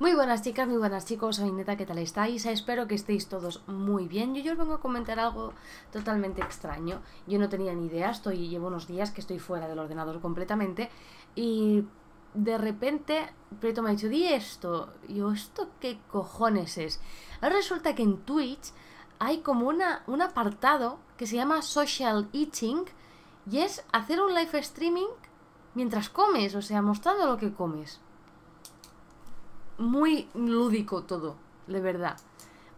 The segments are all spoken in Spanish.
Muy buenas chicas, muy buenas chicos, soy Neta, ¿qué tal estáis? Espero que estéis todos muy bien. Yo, yo os vengo a comentar algo totalmente extraño. Yo no tenía ni idea, estoy, llevo unos días que estoy fuera del ordenador completamente y de repente Preto me ha dicho, di esto. Yo, ¿esto qué cojones es? Ahora resulta que en Twitch hay como una, un apartado que se llama Social Eating y es hacer un live streaming mientras comes, o sea, mostrando lo que comes muy lúdico todo, de verdad.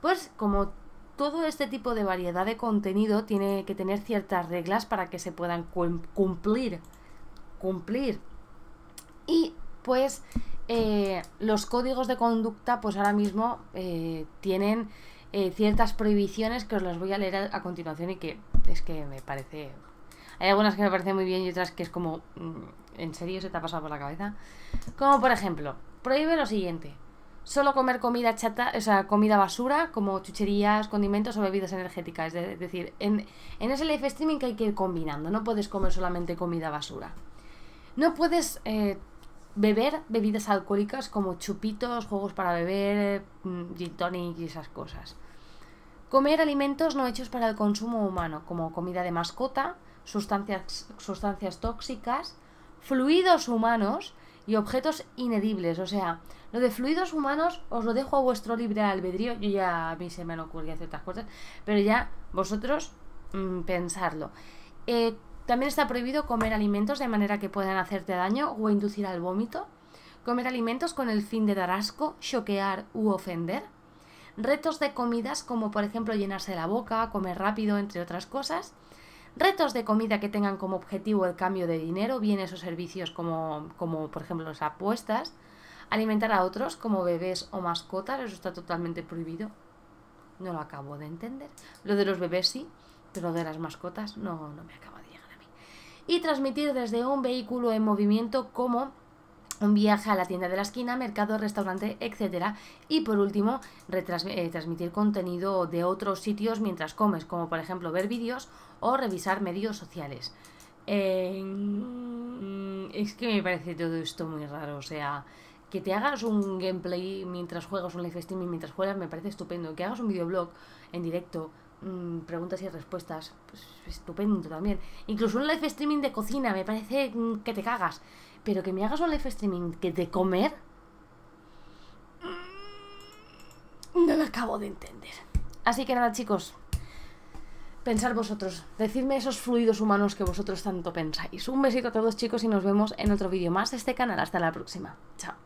Pues como todo este tipo de variedad de contenido tiene que tener ciertas reglas para que se puedan cumplir. Cumplir. Y pues eh, los códigos de conducta pues ahora mismo eh, tienen eh, ciertas prohibiciones que os las voy a leer a, continuación y que es que me parece... Hay algunas que me parecen muy bien y otras que es como... Mm, ¿En serio se te ha pasado por la cabeza? Como por ejemplo, prohíbe lo siguiente. Solo comer comida chata, o sea, comida basura, como chucherías, condimentos o bebidas energéticas. Es decir, en, ese live streaming que hay que ir combinando. No puedes comer solamente comida basura. No puedes eh, beber bebidas alcohólicas como chupitos, juegos para beber, mm, gin tonic y esas cosas. Comer alimentos no hechos para el consumo humano, como comida de mascota, sustancias, sustancias tóxicas, fluidos humanos y objetos inedibles. O sea, lo de fluidos humanos os lo dejo a vuestro libre albedrío. Yo ya a mí se me han ocurrido ciertas cosas, pero ya vosotros mm, pensarlo. Eh, también está prohibido comer alimentos de manera que puedan hacerte daño o inducir al vómito. Comer alimentos con el fin de dar asco, choquear u ofender. Retos de comidas como por ejemplo llenarse la boca, comer rápido, entre otras cosas retos de comida que tengan como objetivo el cambio de dinero, bienes o servicios como, como por ejemplo las apuestas, alimentar a otros como bebés o mascotas, eso está totalmente prohibido. No lo acabo de entender. Lo de los bebés sí, pero lo de las mascotas no, no me acaba de llegar a mí. Y transmitir desde un vehículo en movimiento como un viaje a la tienda de la esquina, mercado, restaurante, etc. Y por último, eh, transmitir contenido de otros sitios mientras comes, como por ejemplo ver vídeos o revisar medios sociales. es que me parece todo esto muy raro, o sea, que te hagas un gameplay mientras juegas un live streaming, mientras juegas, me parece estupendo. Que hagas un videoblog en directo, mm, preguntas y respuestas, pues estupendo también. Incluso un live streaming de cocina, me parece mm, que te cagas. Pero que me hagas un live streaming que de comer, mm, no lo acabo de entender. Así que nada, chicos, pensar vosotros, decidme esos fluidos humanos que vosotros tanto pensáis. Un besito a todos chicos y nos vemos en otro vídeo más de este canal. Hasta la próxima. Chao.